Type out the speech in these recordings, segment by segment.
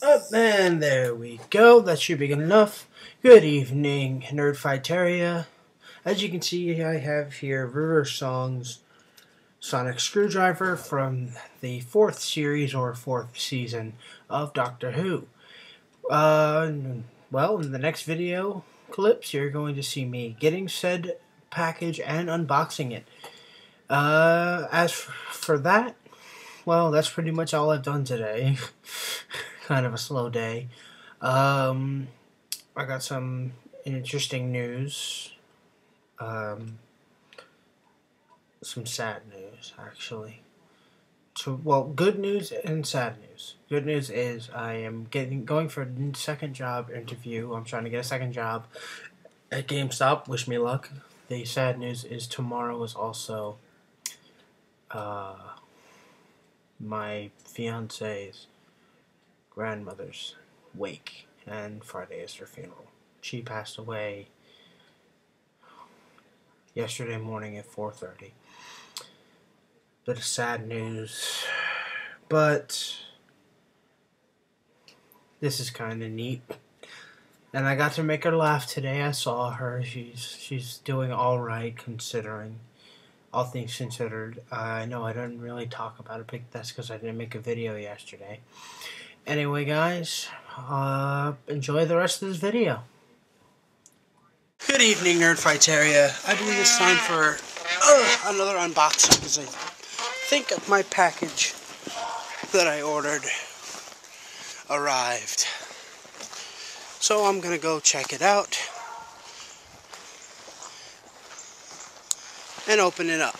Up and there we go. That should be good enough. Good evening, Nerdfighteria. As you can see, I have here River Song's Sonic Screwdriver from the fourth series or fourth season of Doctor Who. Uh, well, in the next video clips, you're going to see me getting said package and unboxing it. Uh, as for that, well, that's pretty much all I've done today. kind of a slow day. Um, I got some interesting news. Um, some sad news, actually. So, well, good news and sad news. Good news is I am getting going for a second job interview. I'm trying to get a second job at GameStop. Wish me luck. The sad news is tomorrow is also uh, my fiance's grandmother's wake, and Friday is her funeral. She passed away yesterday morning at 4:30. Bit of sad news, but this is kind of neat. And I got to make her laugh today. I saw her. She's she's doing all right considering all things considered. Uh, I know I didn't really talk about it, but that's because I didn't make a video yesterday. Anyway, guys, uh, enjoy the rest of this video. Good evening, Nerdfighteria. I believe it's time for uh, another unboxing because I think my package that I ordered arrived. So I'm going to go check it out and open it up.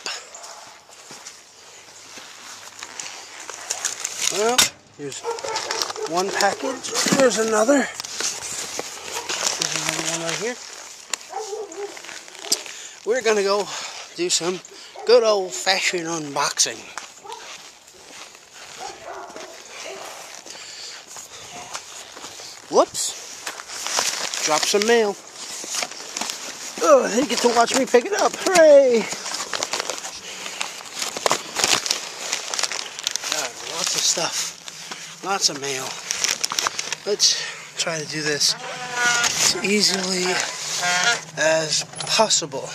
Well, here's one package. Here's another. There's another one right here. We're going to go do some good old-fashioned unboxing. Whoops. Drop some mail. Oh, they get to watch me pick it up. Hooray! God, lots of stuff. Lots of mail. Let's try to do this as easily as possible.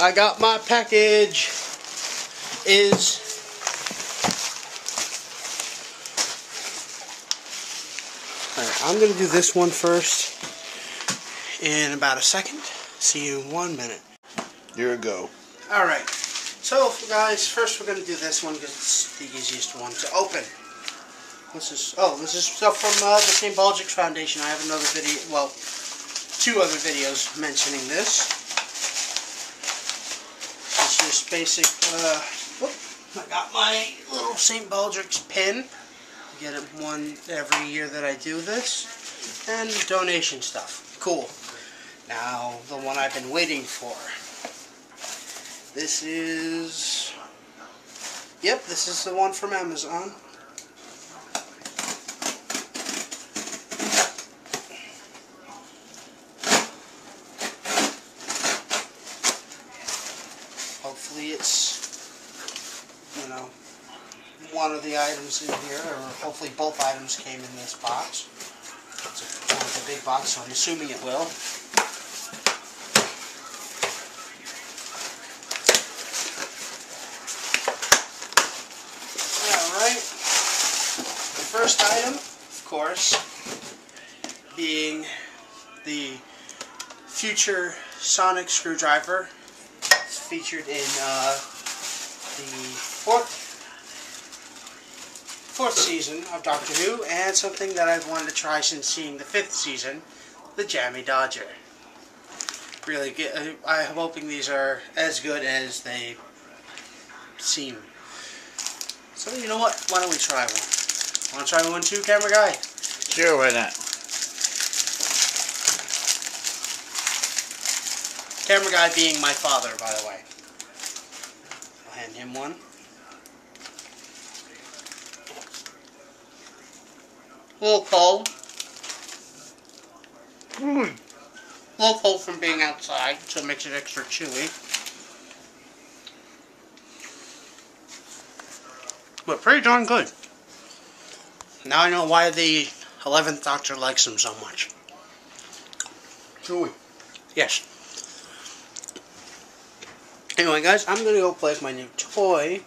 I got my package. Is Alright, I'm going to do this one first in about a second. See you in one minute. Here we go. Alright, so guys, first we're going to do this one because it's the easiest one to open. This is, oh, this is stuff from uh, the St. Baldrick's Foundation. I have another video, well, two other videos mentioning this. It's just basic, uh, whoop, I got my little St. Baldrick's pin. I get it one every year that I do this. And donation stuff. Cool. Now, the one I've been waiting for. This is... Yep, this is the one from Amazon. Hopefully it's, you know, one of the items in here, or hopefully both items came in this box. It's a, it's a big box, so I'm assuming it will. Alright. The first item, of course, being the future sonic screwdriver. It's featured in uh, the fourth fourth season of Doctor Who, and something that I've wanted to try since seeing the fifth season, the Jammy Dodger. Really, get, I'm hoping these are as good as they seem. So you know what? Why don't we try one? Want to try one too, camera guy? Sure, why not? Camera guy being my father, by the way. I'll hand him one. A little cold. Mm. A little cold from being outside, so it makes it extra chewy. But pretty darn good. Now I know why the 11th Doctor likes him so much. Chewie. Yes. Anyway, guys, I'm gonna go play with my new toy.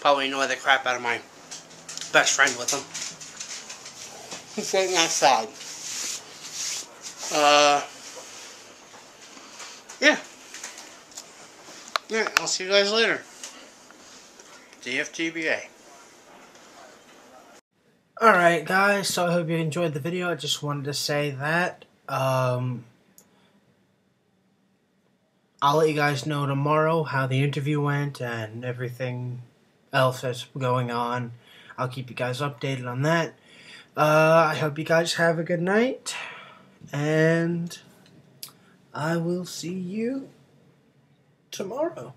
Probably annoy the crap out of my best friend with him. He's sitting outside. Uh, yeah. Yeah, I'll see you guys later. DFTBA. Alright guys, so I hope you enjoyed the video. I just wanted to say that. Um, I'll let you guys know tomorrow how the interview went and everything else that's going on. I'll keep you guys updated on that. Uh, I hope you guys have a good night. And I will see you tomorrow.